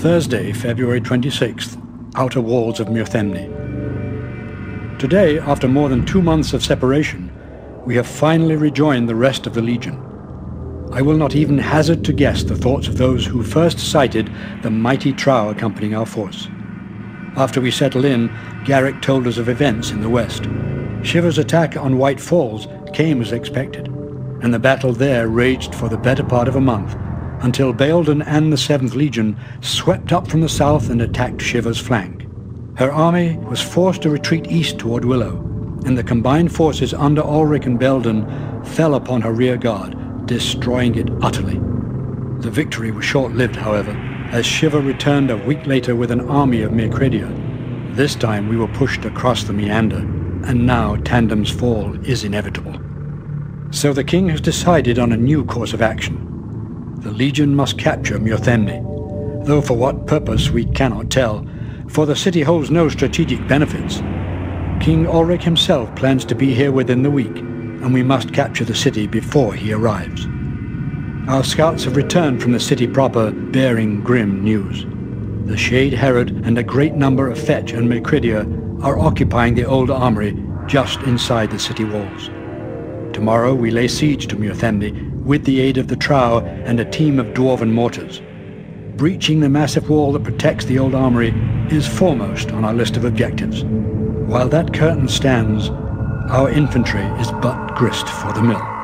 Thursday, February 26th, outer walls of Muirthemne. Today, after more than two months of separation, we have finally rejoined the rest of the Legion. I will not even hazard to guess the thoughts of those who first sighted the mighty trow accompanying our force. After we settled in, Garrick told us of events in the west. Shiver's attack on White Falls came as expected, and the battle there raged for the better part of a month, until Bealdan and the 7th Legion swept up from the south and attacked Shiver's flank. Her army was forced to retreat east toward Willow, and the combined forces under Ulric and Bealdan fell upon her rear guard, destroying it utterly. The victory was short-lived, however, as Shiver returned a week later with an army of Myrkridia. This time we were pushed across the meander, and now Tandem's fall is inevitable. So the king has decided on a new course of action. The Legion must capture Muirthemne, though for what purpose we cannot tell, for the city holds no strategic benefits. King Ulric himself plans to be here within the week, and we must capture the city before he arrives. Our scouts have returned from the city proper bearing grim news. The Shade Herod and a great number of Fetch and Myrkridia are occupying the old armory just inside the city walls. Tomorrow we lay siege to Muirthemne with the aid of the Trow and a team of dwarven mortars. Breaching the massive wall that protects the old armory is foremost on our list of objectives. While that curtain stands, our infantry is but grist for the mill.